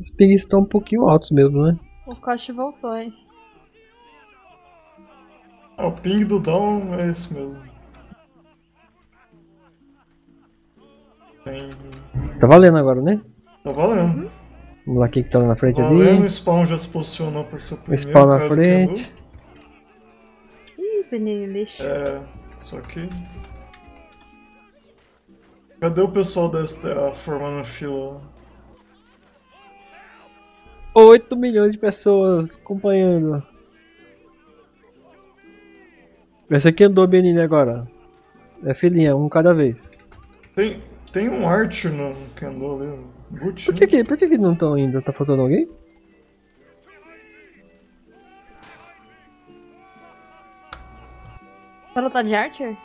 Os pings estão um pouquinho altos mesmo, né? O Kosh voltou, hein? Ah, o ping do Down é esse mesmo. Tem... Tá valendo agora, né? Tá valendo. Vamos lá, quem que tá lá na frente Valendo, ali? o spawn já se posicionou pra ser o O primeiro. spawn na cara do frente. Ih, Benini lixo. É, só que. Cadê o pessoal da STA formando fila? 8 milhões de pessoas acompanhando. Esse aqui andou Benini agora. É filhinha, um cada vez. Tem, tem um Archer no Kendo ali, um Gucci, Por que que, por que, que não estão ainda? Tá faltando alguém? Pra lutar de Archer?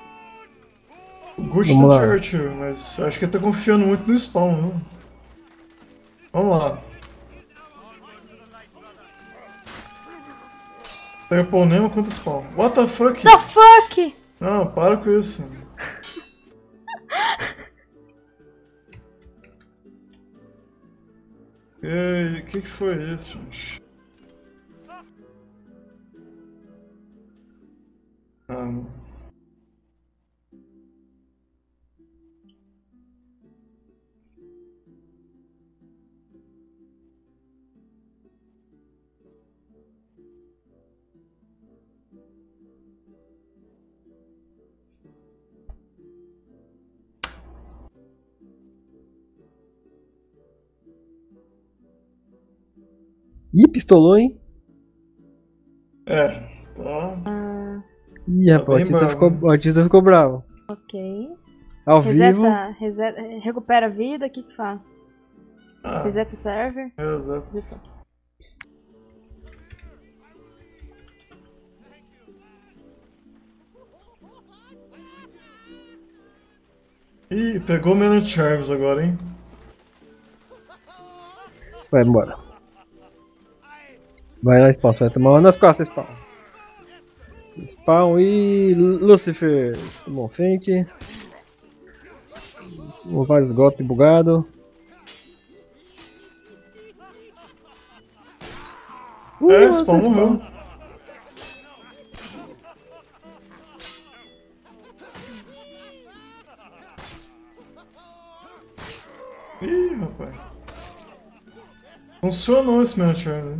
O Gucci Vamos tá de lá. Archer, mas acho que ele tá confiando muito no spawn, né? Vamos lá. Tem Eponema contra spawn. What the fuck? The fuck? Não, para com isso. Ei, o que, que foi isso, gente? Ah, não. Ih, pistolou, hein? É, tá. Ih, Tá rapaz, o bem artista, ficou, o artista ficou bravo. Ok. Ao vivo. Reseta, reseta, recupera a vida, o que que faz? Ah, Reseta o server? é, exato. Ih, pegou Man of Charms agora, hein? Vai embora. Vai lá, Spawn, você vai tomar uma nas costas, Spawn. Spawn e Lucifer. Tomou frente. Com vários golpes bugados. É, Spawn morreu. Ih, rapaz. Funcionou esse Man of Charms,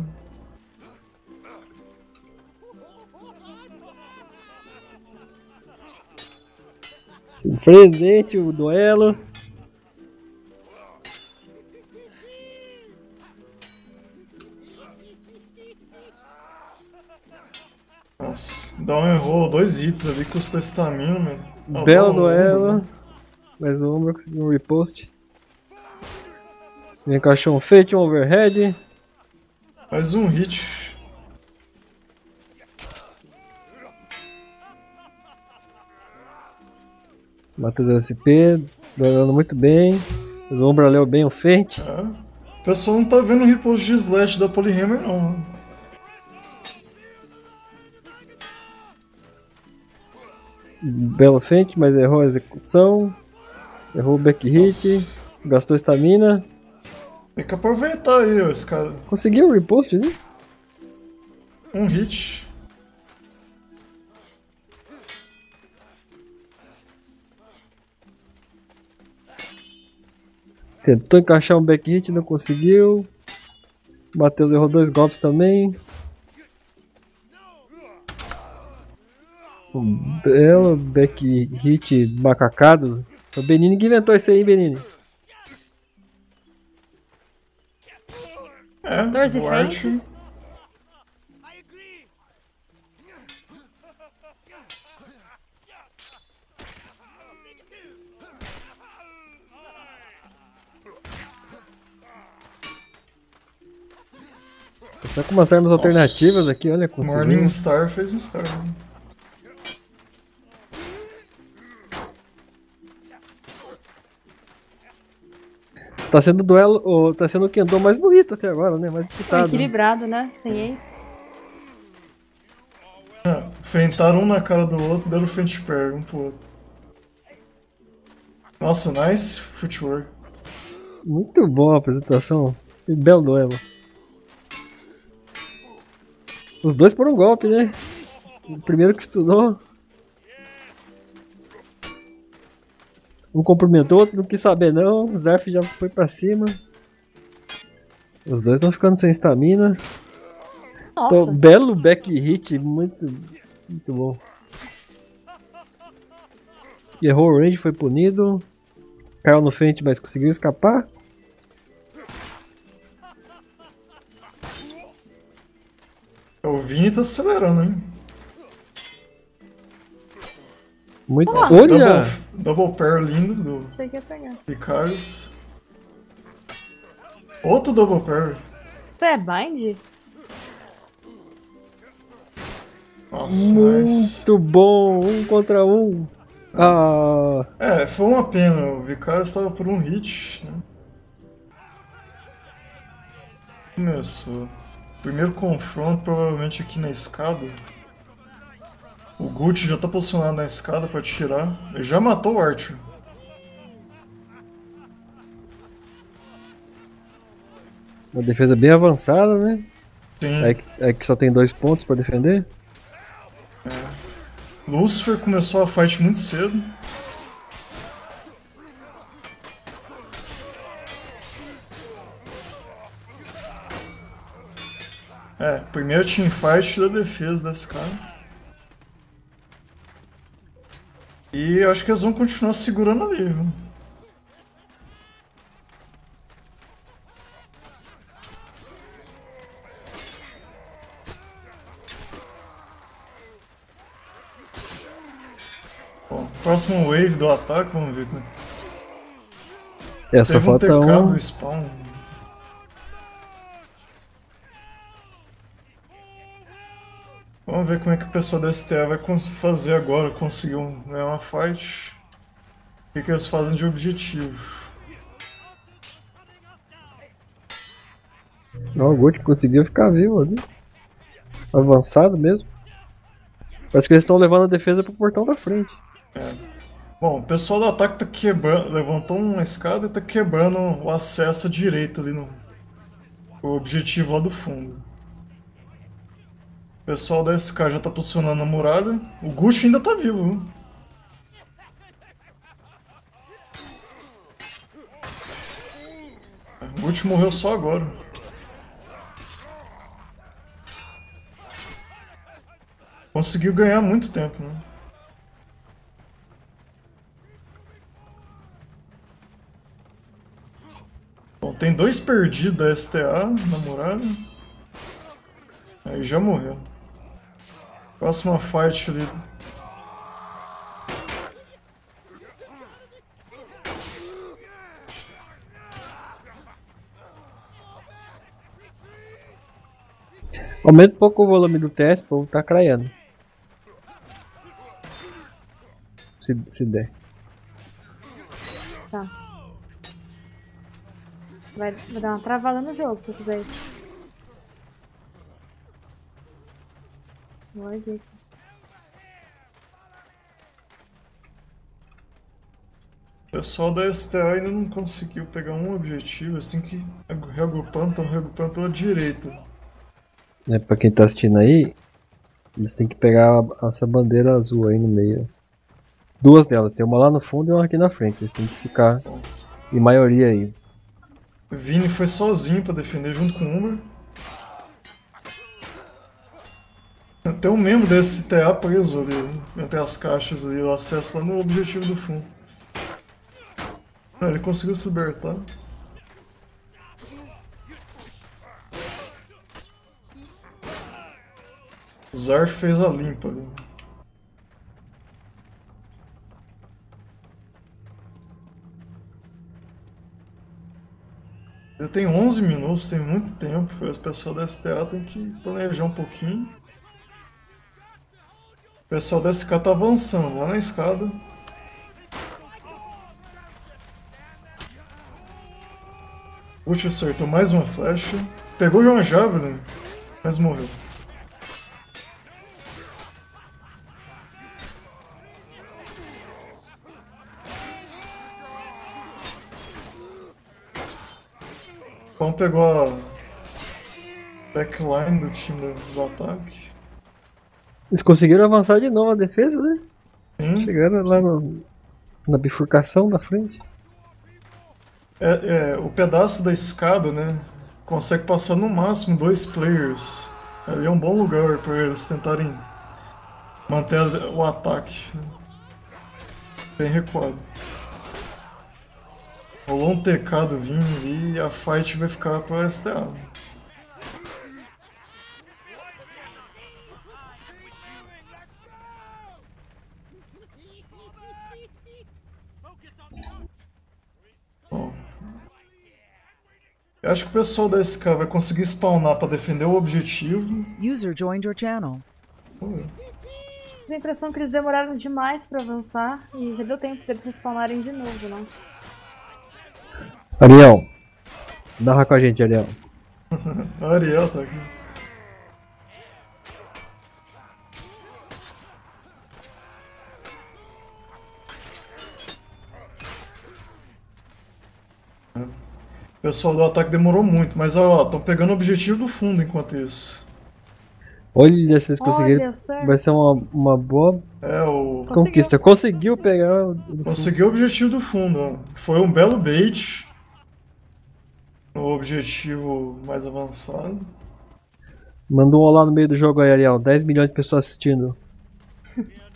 Presente o duelo. Nossa, dá um errou dois hits ali, custou estamina, mano. Ah, Belo duelo. Mais um ombro, conseguiu um repost. Encaixou um fate, um overhead. Mais um hit. Matheus SP, duelando muito bem. Mas o ombro leu bem o fate. É. O pessoal não tá vendo o repost de slash da Polyhammer, não. né? Belo fate, mas errou a execução. Errou o back hit. Nossa. Gastou estamina. Tem que aproveitar aí, esse cara. Conseguiu o repost, né? Um hit. Tentou encaixar um back hit, não conseguiu. O Matheus errou dois golpes também. Um belo back hit macacado. O Benini que inventou isso aí, Benini. É, Doors e o Art. frentes? Só com umas armas alternativas aqui, olha, conseguiu. Morning Star fez Star. né? Tá sendo o duelo, o- tá sendo o Kendo mais bonito até agora, né? Mais Tá disputado. equilibrado, né? Sem ace. É, Feintaram um na cara do outro, deram frente pair um pro outro. Nossa, nice footwork. Muito boa a apresentação. Belo duelo. Os dois por um golpe, né? O primeiro que estudou. Um cumprimentou, outro não quis saber não. O Zerf já foi pra cima. Os dois estão ficando sem estamina. Então, belo back hit, muito, muito bom. Errou o range, foi punido. Caiu no frente, mas conseguiu escapar. O Vini tá acelerando, hein? Muito. Nossa, Olha! Double, double pair lindo do pegar. Vicarious. Outro double pair. Isso é bind? Nossa, nice. Muito bom! Um contra um. Ah, É, foi uma pena. O Vicarious estava por um hit. Né? Começou. Primeiro confronto, provavelmente aqui na escada. O Gucci já tá posicionado na escada pra tirar. Ele já matou o Archer. uma defesa bem avançada, né? Sim. É, que- é que só tem dois pontos pra defender. Lucifer começou a fight muito cedo. É, primeiro teamfight da defesa desse cara. E eu acho que eles vão continuar segurando ali, viu? Bom, próximo wave do ataque, vamos ver é. É, só Teve um falta TK um. do spawn. Vamos ver como é que o pessoal da STA vai fazer agora, conseguir um, ganhar uma fight. O que, que eles fazem de objetivo? Ó, o Gucci conseguiu ficar vivo ali. Avançado mesmo. Parece que eles estão levando a defesa pro portão da frente. Bom, o pessoal do ataque tá quebrando, levantou uma escada e tá quebrando o acesso à direita ali no o objetivo lá do fundo. O pessoal da SK já tá posicionando a muralha. O Gucci ainda tá vivo? O Gucci morreu só agora. Conseguiu ganhar muito tempo, né? Bom, tem dois perdidos da STA na muralha. Aí já morreu. Próxima fight ali. Aumenta um pouco o volume do TS, o povo tá craiando. Se, se der. Tá. Vai, vai dar uma travada no jogo se fizer isso. O pessoal da STA ainda não conseguiu pegar um objetivo, assim que reagrupando, estão reagrupando pela direita. Né, pra quem tá assistindo aí, eles têm que pegar essa bandeira azul aí no meio. Duas delas, tem uma lá no fundo e uma aqui na frente. Eles têm que ficar em maioria aí. O Vini foi sozinho pra defender junto com o Umber. Tem um membro desse TA preso ali, entre as caixas ali, o acesso lá no objetivo do fundo. Ah, ele conseguiu se libertar. Zarf fez a limpa ali. Eu tenho 11 minutos, tem muito tempo. O pessoal da STA tem que planejar um pouquinho. Pessoal da SK tá avançando lá na escada. Ult acertou mais uma flecha. Pegou uma Javelin, mas morreu. Então pegou a backline do time do ataque. Eles conseguiram avançar de novo a defesa, né? Sim. Chegando lá no- na bifurcação da frente. É, é, o pedaço da escada, né? Consegue passar no máximo dois players. Ali é um bom lugar para eles tentarem manter o ataque. né? Bem recuado. Rolou um TK do Vini e a fight vai ficar para STA. Acho que o pessoal da SK vai conseguir spawnar para defender o objetivo. User joined your channel. Ui. Tive a impressão que eles demoraram demais pra avançar e já deu tempo deles respawnarem de novo, não? Ariel. Narra com a gente, Ariel. Ariel tá aqui. Pessoal do ataque demorou muito, mas ó, estão pegando o objetivo do fundo enquanto isso. Olha, se eles conseguiram. Olha, certo. Vai ser uma, uma boa É, o. conquista. Conseguiu pegar. o- Conseguiu o objetivo do fundo, ó. Foi um belo bait. O objetivo mais avançado. Manda um olá no meio do jogo aí, Ariel. 10 milhões de pessoas assistindo.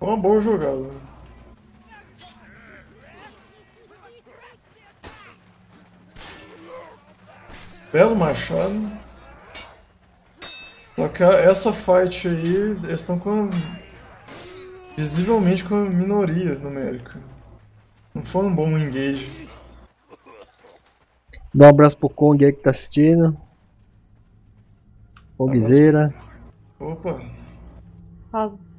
uma boa jogada. Belo machado. Só que essa fight aí, eles estão com. Visivelmente com a minoria numérica. Não foi um bom engage. Dá um abraço pro Kong aí que tá assistindo. Kongzeira. Opa! Fala.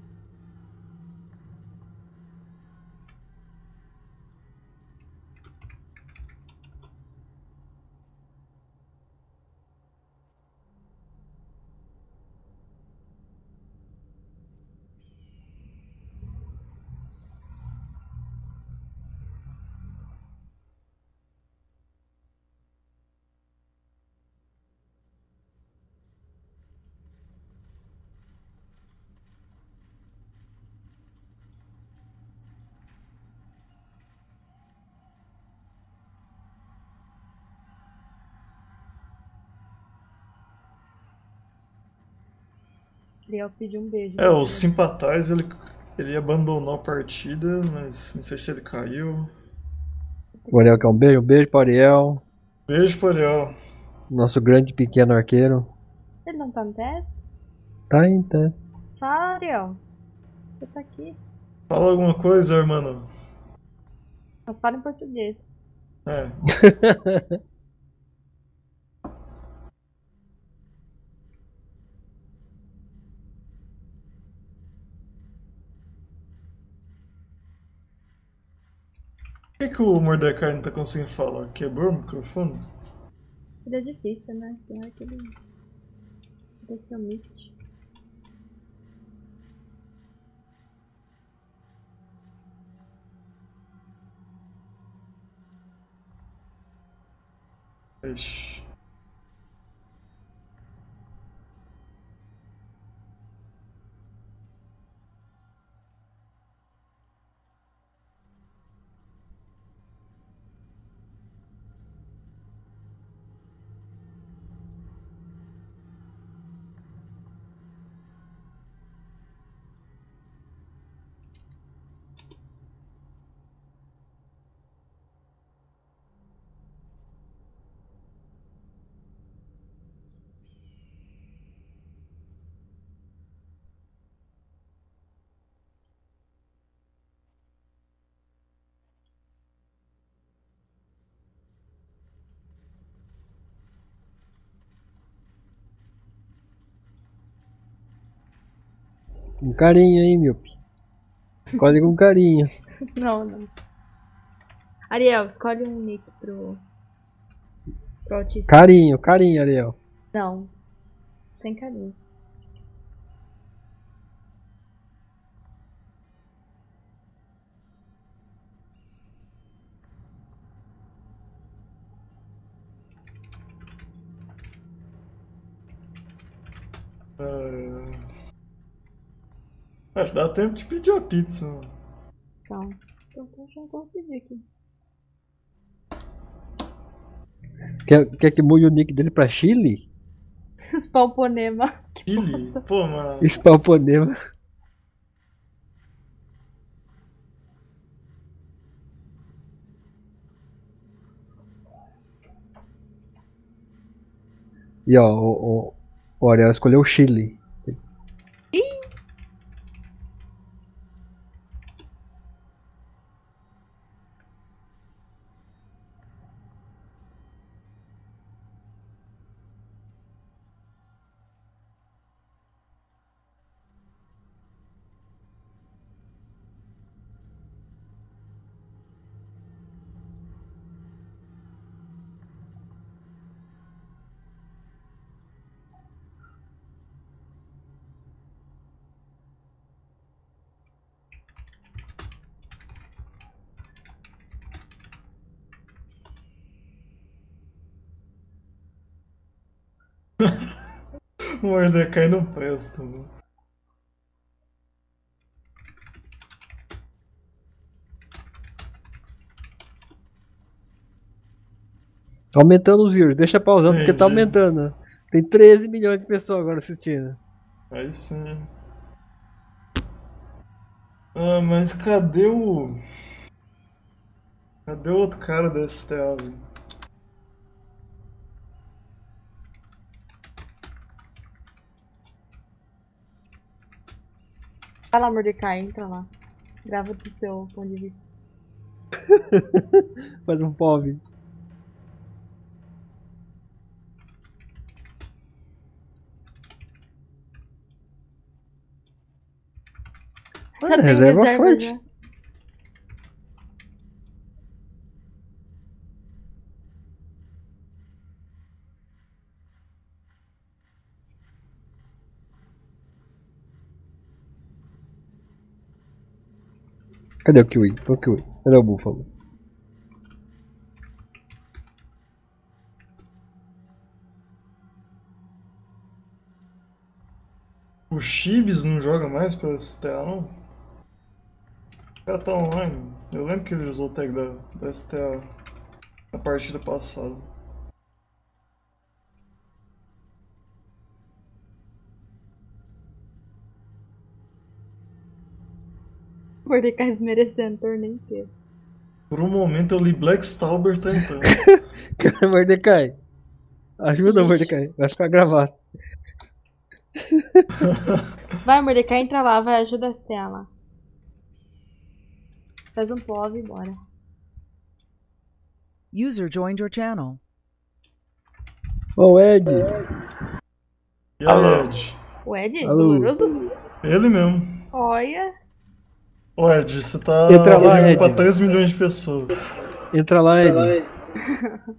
Ariel pediu um beijo. É, o Sympathize ele, ele abandonou a partida, mas não sei se ele caiu. O Ariel quer um beijo. Um beijo pro Ariel. Beijo pro Ariel. Nosso grande pequeno arqueiro. Ele não tá no TS? Tá em teste. Fala, Ariel. Você tá aqui. Fala alguma coisa, irmão. Mas fala em português. É. Por que, que o Mordecai não tá conseguindo falar? Quebrou o microfone? Ele é difícil, né? Tem hora que ele. Ixi. Com carinho aí, meu. Escolhe com carinho. Não, não. Ariel, escolhe um nick pro. pro autista. Carinho, carinho, Ariel. Não. Tem carinho. É... Acho que dá tempo de pedir a pizza. Calma. Então, então já vou pedir aqui. Quer, quer que mude o nick dele pra Chile? Spalponema. Chile? Pô, mano. Spalponema. E ó, o, o, o Ariel escolheu o Chile. O Mordecai não presta, mano. Tá aumentando os views, deixa pausando porque tá Entendi. aumentando. Tem 13 milhões de pessoas agora assistindo. Aí sim. Ah, mas cadê o. Cadê o outro cara da STA, Vai lá, Mordecai, entra lá. Grava do seu ponto de vista. Faz um POV. Tem reserva reserva forte. já. Cadê o Kiwi? O Kiwi? Cadê o Búfalo? O Chibis não joga mais pela STA, não? O cara tá online. Eu lembro que ele usou o tag da, da STA na partida passada. Mordecai desmerecendo o torneio inteiro. Por um momento eu li Black Stauber tá entrando. Cara, Mordecai. Ajuda, Mordecai. Vai ficar gravado. Vai, Mordecai, entra lá, vai, ajuda a STA lá. Faz um POV e bora. User joined your channel. Ô, Ed. E aí, Ed? O Ed? Alô. Doloroso? Ele mesmo. Olha. Ô Ed, você tá Entra lá, ligando Ed. pra 3 milhões de pessoas. Entra lá, Ed.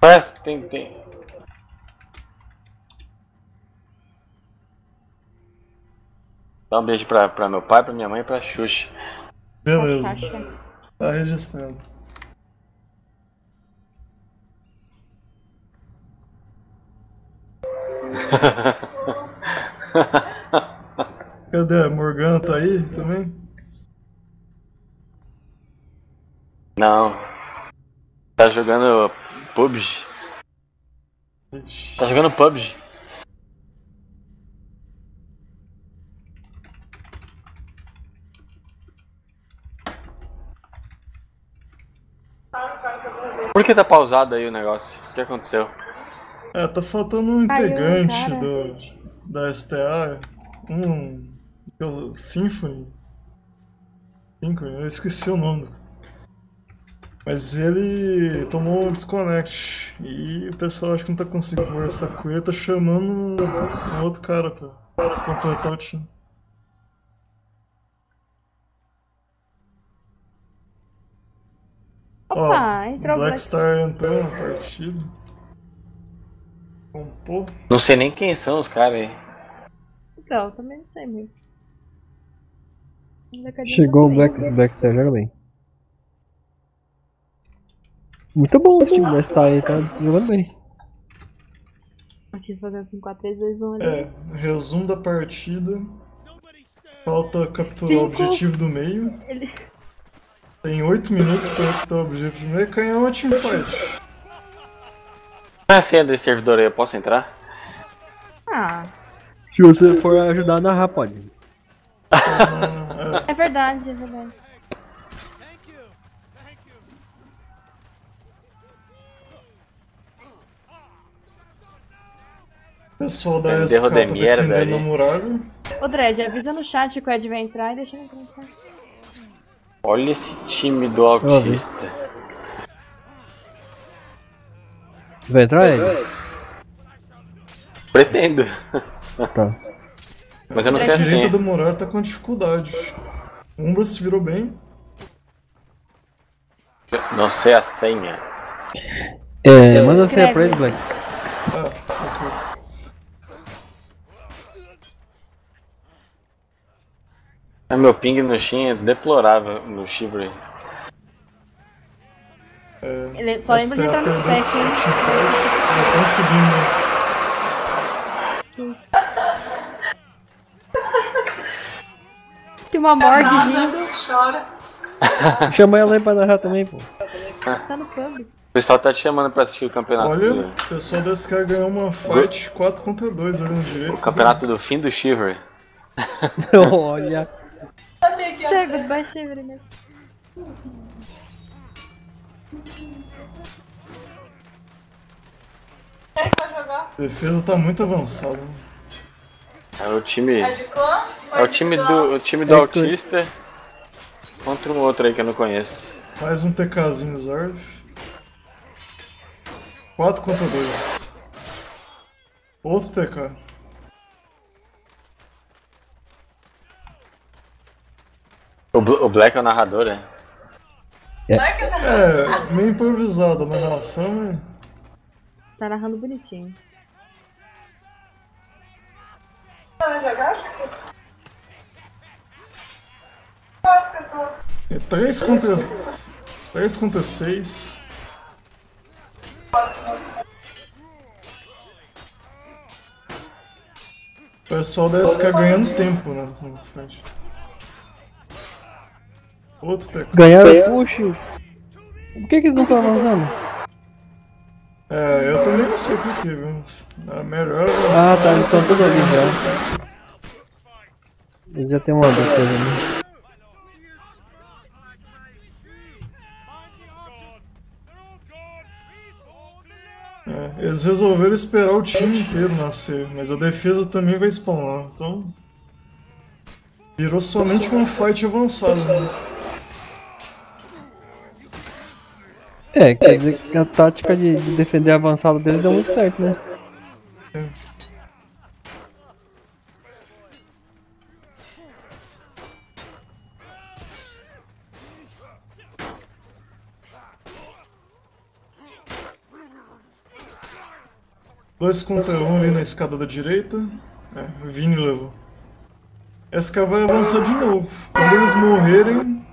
Parece, tem, tem. Dá um beijo pra, pra meu pai, pra minha mãe e pra Xuxa. Beleza, tá registrando. Cadê? A Morgana tá aí também? Não. Tá jogando PUBG. Ixi. Tá jogando PUBG. Por que tá pausado aí o negócio? O que aconteceu? É, tá faltando um integrante do, da STA. Um. O Symphony. Symphony, eu esqueci o nome. Mas ele tomou um desconnect. E o pessoal acho que não tá conseguindo conversar com ele, tá chamando um, outro cara pra completar o time. Opa, entrou o Black Black Star entrou na partida. Não sei nem quem são os caras aí. Então, também não sei muito. Chegou o Black player? Black joga bem. Muito bom esse time da Star aí, tá jogando bem. Aqui fazendo assim 4, 3, 2, 1 ali. É, resumo da partida. Falta capturar Cinco. o objetivo do meio. Ele... Tem 8 minutos pra capturar o objetivo do meio e ganhar uma teamfight. Ah, a senha desse servidor aí, eu posso entrar? Ah, Se você for ajudar a narrar, pode. É, verdade, é verdade. o pessoal da SK tá defendendo a muralha. Ô Dredd, avisa no chat que o Ed vai entrar e deixa ele entrar. Olha esse time do autista. Vai entrar ele? Pretendo. Tá. Mas eu não sei A a direita senha. do muralha tá com dificuldade. Umbra se virou bem. Não sei a senha. É, manda você Escreve. pra ele, Black. Ah, ok. Ah, Meu ping no Shin é deplorável no Shibre. Ele só lembra de entrar no é a spec, perda hein? da uma morgue rindo, Chora. Chama ela aí pra narrar também, pô. tá no pub. O pessoal tá te chamando pra assistir o campeonato. Olha, o pessoal da SK ganhou uma fight 4 contra 2 ali no direito. O campeonato do fim do Shiver. Olha. Chega, goodbye, Shivery, né? Defesa tá muito avançada. É o time. É de clã? É o time do, o time do É que- autista contra um outro aí que eu não conheço. Mais um TKzinho Zarf. 4 contra 2. Outro TK. O, Bl- o Black é o narrador, né? Vai que não. É, meio improvisada na relação, né? Tá narrando bonitinho. Vai jogar? É 3 contra. 3 contra 6. O pessoal da SK ganhando tempo, né? Outro TK. Ganharam push. Por que, que eles não estão avançando? É, eu também não sei porquê, viu? mas Era melhor. Ah, tá, eles estão todos ali já. Eles já tem uma defesa ali. É, eles resolveram esperar o time inteiro nascer, mas a defesa também vai spawnar, então. Virou somente uma fight avançada. Né? É, quer dizer que a tática de, de defender avançado deles deu muito certo, né? Dois contra um ali na escada da direita. É, Vini levou. SK vai avançar de novo. Quando eles morrerem,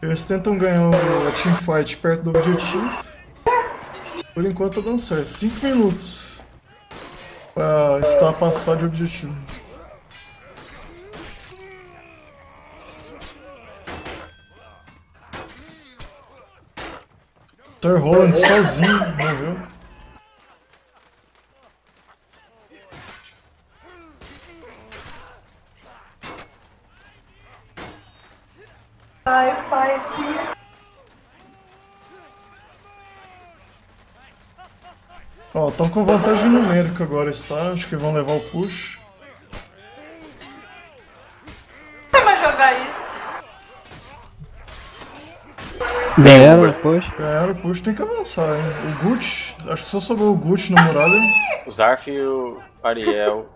eles tentam ganhar o- a teamfight perto do objetivo. Por enquanto tá dando certo. 5 minutos pra estar passado de objetivo. Sir Holland sozinho morreu. Ai, o pai aqui. Ó, estão com vantagem numérica agora, está? Acho que vão levar o push. Vai jogar isso? Ganharam depois. Ganharam o push, tem que avançar, hein? O Gucci, acho que só sobrou o Gucci no muralha. O Zarf e o Ariel.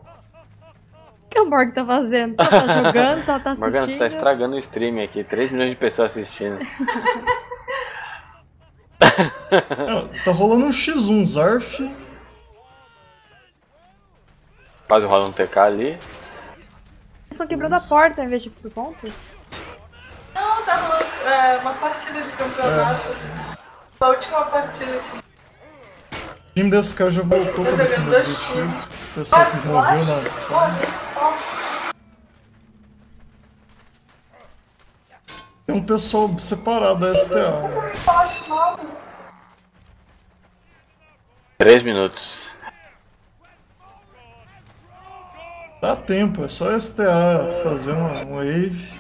O que a Morg tá fazendo? Só tá jogando, só tá assistindo. tá estragando o stream aqui. 3 milhões de pessoas assistindo. Tá rolando um X1, Zarf Quase rola um TK ali. Eles estão quebrando a porta em vez de ir pro ponto. Não, tá rolando é, uma partida de campeonato. A última partida. O time desse cara já voltou pra defender o objetivo. O pessoal que morreu na Tem um pessoal separado da STA. né? 3 minutos. Dá tempo, é só STA fazer uma, uma wave.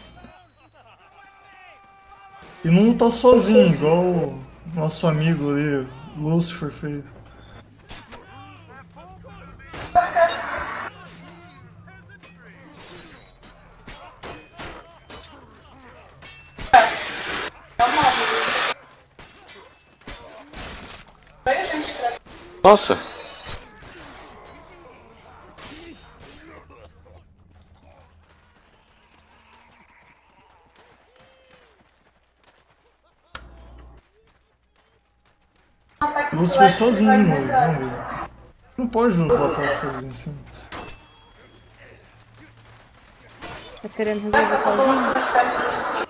E não tá sozinho, igual o nosso amigo ali, Lucifer, fez. Nossa! Lucifer sozinho de novo, vamos ver. Não pode botar sozinho assim. Tá querendo resolver sozinho?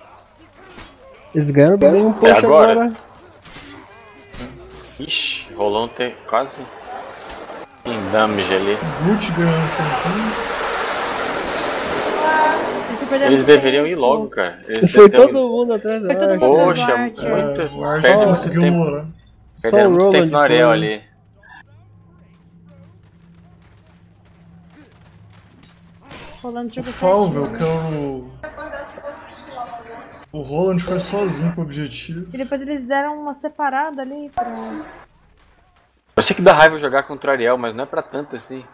Eles ganharam bem um push agora. agora. Rolou um T quase. Em damage ali. Ganhando um tempinho. Eles deveriam ir logo, cara. Eles Foi deveriam- todo mundo atrás Foi todo dela. mundo Poxa, É, muito. o Art perde conseguiu tempo. morar. Só o Roland tempo no Ariel foi- ali. rolando O Falvel, que é o. O Roland foi sozinho pro objetivo. E depois eles deram uma separada ali pra... Eu sei que dá raiva jogar contra o Ariel, mas não é pra tanto assim.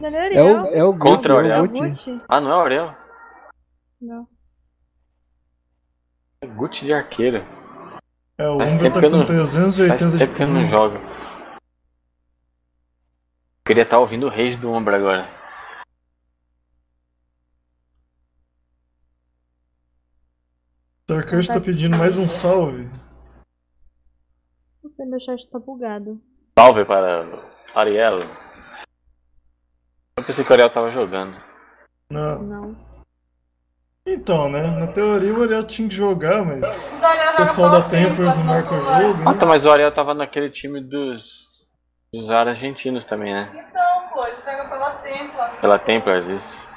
Não é É o, é o Gucci, Contra o é o o Gucci. Gucci? Ah, não é o Ariel? Não. É Gucci de arqueiro. É, o Umbra tá com não- 380 Faz de que eu não jogo. Queria estar ouvindo o Rage do Ombra agora. O Sarkert tá pedindo mais um salve. Não sei, meu chat tá bugado. Salve para Ariel. Eu pensei que o Ariel tava jogando. Não. Não. Então, né? Na teoria o Ariel tinha que jogar, mas O o pessoal da Templars não marca enquanto jogo, Ah, né? tá, mas o Ariel tava naquele time dos. dos argentinos também, né? Então, pô, ele pega pela templa. Pela Templars, isso.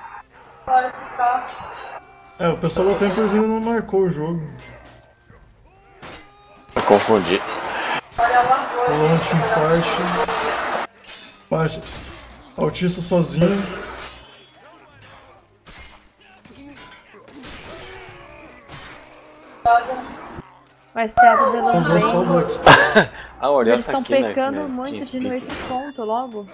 É, o pessoal da Templars ainda não marcou o jogo. Eu confundi. Rolou um teamfight. Baixa. Autista sozinho. Mas teatro. Ah, o Ariel Eles tá estão aqui, né? pecando né, muito de noite ponto logo.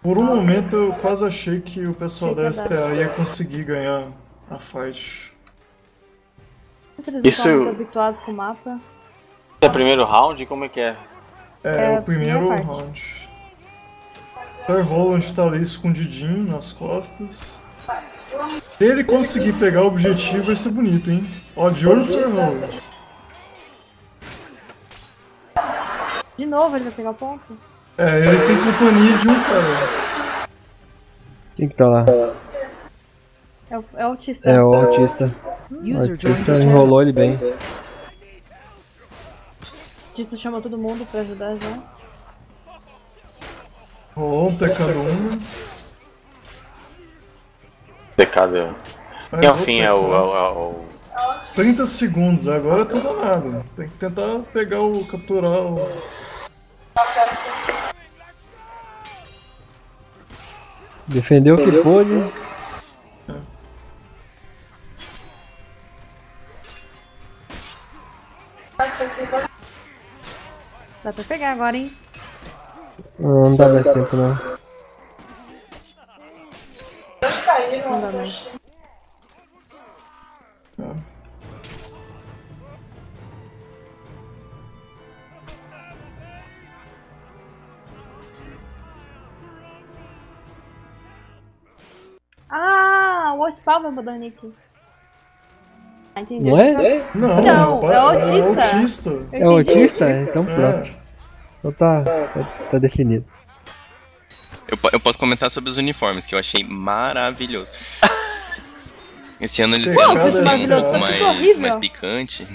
Por um momento eu quase achei que o pessoal da STA ia conseguir ganhar a fight. Eles não Isso- estão muito habituados com o mapa. É o primeiro round? Como é que é? É, É, o primeiro round. Sir Roland tá ali escondidinho nas costas. Se ele conseguir pegar o objetivo, vai ser bonito, hein? Ó, de olho no Sir Roland. De novo ele vai pegar o ponto? É, ele tem companhia de um cara. Quem que tá lá? É o, é o autista. É o autista. O User channel. enrolou ele bem. O autista chamou todo mundo pra ajudar já. Rolou um TK1. Decada. Mas Que ao o fim TK. é o. é o- é o- 30 segundos, agora é tudo ou nada. Tem que tentar pegar o. capturar o. Defendeu o que pôde. Dá pra pegar agora, hein? Não, não dá mais tempo não. Não dá mais. Ah, o Ospal vai mudar o nick. Ah, entendeu? Não é? Não, Não, pai- é o autista. autista. É o autista? Então É. Então tá, tá, tá definido. Eu, eu posso comentar sobre os uniformes, que eu achei maravilhoso. Esse ano eles vieram um maravilhoso, pouco mais, mais picante.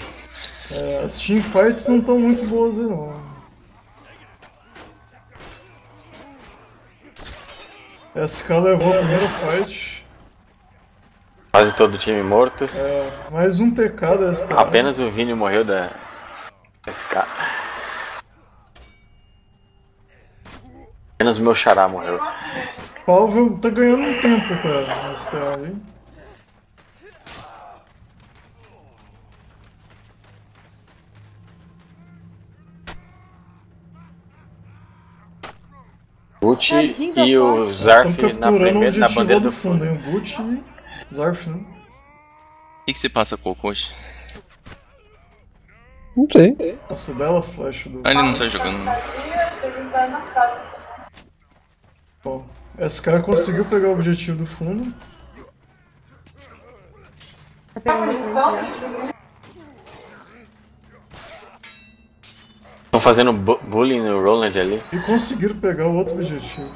É, as teamfights não estão muito boas aí não. SK levou a primeira fight. Quase todo o time morto. É, mais um TK da SK. Apenas o Vini morreu da SK. Apenas meu xará morreu. Palvel tá ganhando um tempo com a SK ali. Gucci Tadinho da e o Zarf na, primeira, na bandeira do do fundo, fundo. hein? O Boot e Zarf, né? O que, que se passa com o coach? Não sei. Nossa, bela flash do. Ah, ele não tá jogando. Ele Bom, SK conseguiu pegar o objetivo do fundo. Tá pegando Estão fazendo bu- bullying no Roland ali. E conseguiram pegar o outro objetivo.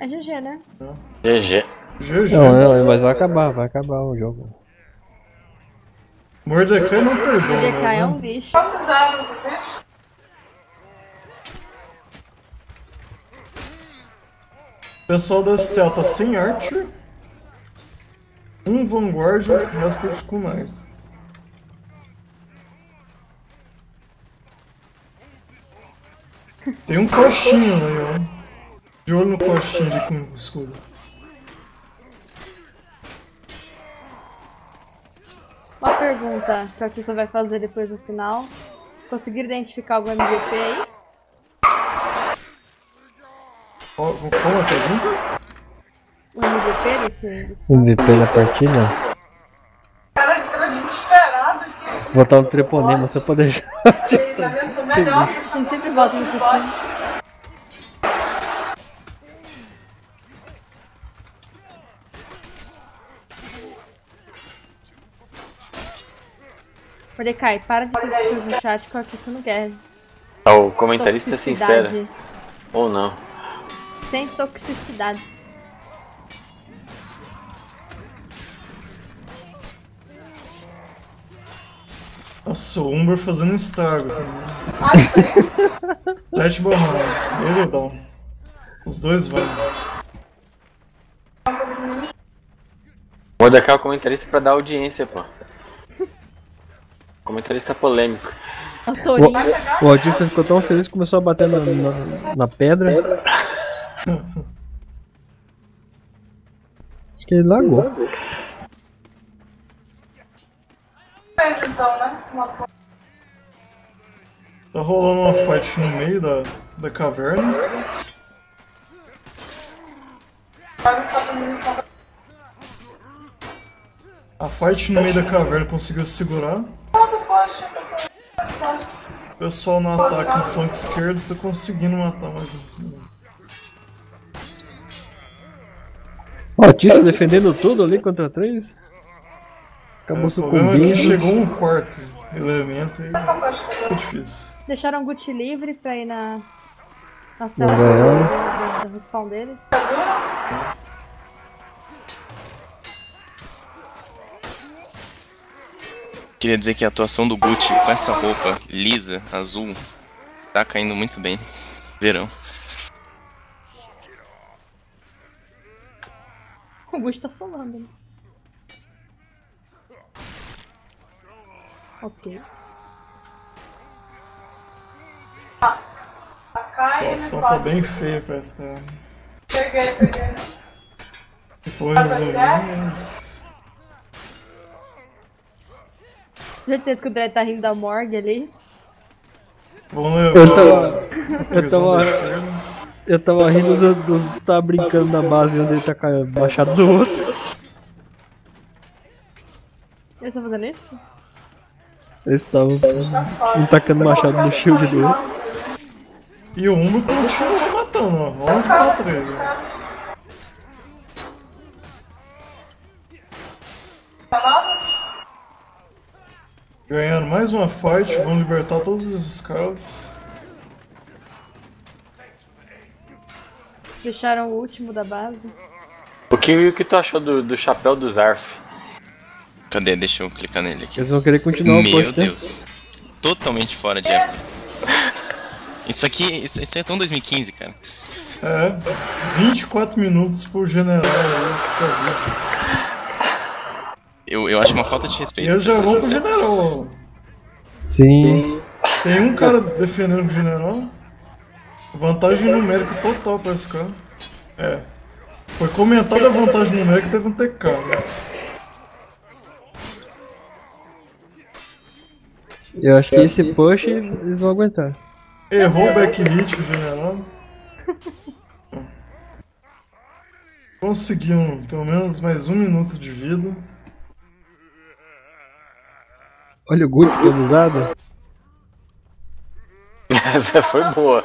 É GG, né? GG. GG. Não, não, mas vai acabar, vai acabar o jogo. Mordecai não perdoa, DK é um né? bicho. Quantos anos, né? O pessoal da STA tá sem Archer. Um Vanguard e o resto é com Knight. Tem um coxinho aí, ó. De olho no coxinho ali com escudo. Uma pergunta que a Kika vai fazer depois no final. Conseguiram identificar algum MVP aí? Como a pergunta? Um MVP desse, desse MVP da partida. Cara, cara desesperado que Botar um treponema só pra deixar. ele tá vendo o melhor. A gente sempre volta no futuro. Mordecai, para de fazer no chat que eu aqui não quer. Tá, O comentarista Toxicidade. sincero. Ou não. Sem toxicidades. Nossa, o Umber fazendo estrago também. 7 barrão. Ele dá. Os dois vamos. Mordecai é o comentarista pra dar audiência, pô. Comentarista polêmico. Autorinho. O autista ficou tão feliz que começou a bater na, na, na pedra. Acho que ele coisa. Tá rolando uma fight no meio da, da caverna. A fight no meio da caverna conseguiu segurar. O pessoal no ataque no flanco esquerdo tá conseguindo matar mais um. O autista defendendo tudo ali contra três. Acabou é que sucumbindo. chegou um quarto elemento e ficou difícil. Deixaram o Gucci livre pra ir na. Na do, do respawn deles. Queria dizer que a atuação do Gucci com essa roupa lisa, azul, tá caindo muito bem. Verão. O Gucci tá falando. Né? Ok. A Cai e situação tá bem feia pra esta. Peguei, peguei. Foi resolvido, mas. Certeza que o Dredd tá rindo da morgue ali. Vamos levar. Eu a eu esquerda. Eu tava rindo do- dos tava brincando na base onde ele tá caindo, machado do outro. Eles estão fazendo isso? Eles estavam um tacando machado no shield do outro. E o Umber continua matando, ó. 11 pra 3. Ganhando mais uma fight, vão libertar todos os scouts. Deixaram o último da base. O que, o que tu achou do, do chapéu do Zarf? Cadê? Deixa eu clicar nele aqui. Eles vão querer continuar o Meu né? Deus. Totalmente fora de época. Isso aqui, isso, isso é tão 2015, cara. É, 24 minutos por general vivo. Eu, eu acho uma falta de respeito. Eles já vão pro general. Sim. Tem um cara defendendo o general. Vantagem numérica total pra esse cara. É. Foi comentada a vantagem numérica teve um TK, né? Eu acho que esse push eles vão aguentar. Errou o back hit o general. Conseguiam pelo menos mais um minuto de vida. Olha o Guts que abusado. Essa foi boa.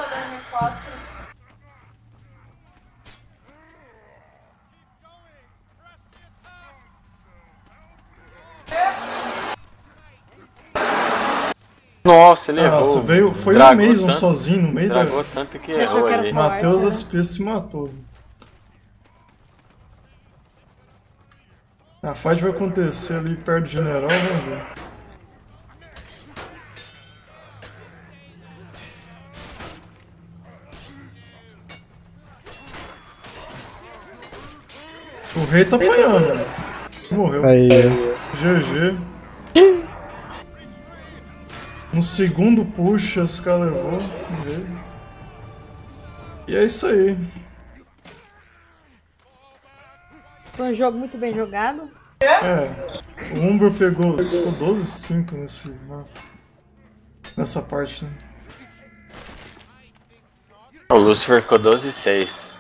Nossa, ele errou. Nossa, veio, foi o Dragou Mason tanto- sozinho no meio da. Dragou tanto que errou ali. Matheus né? SP se matou. A fight vai acontecer ali perto do general, vamos ver. Rei tá apanhando. Morreu. Aí, GG. No segundo push, esse cara levou. E é isso aí. Foi um jogo muito bem jogado. É. O Umbro pegou. Ficou 12-5 nesse. né, Nessa parte, né? O Lucifer ficou 12 e 6.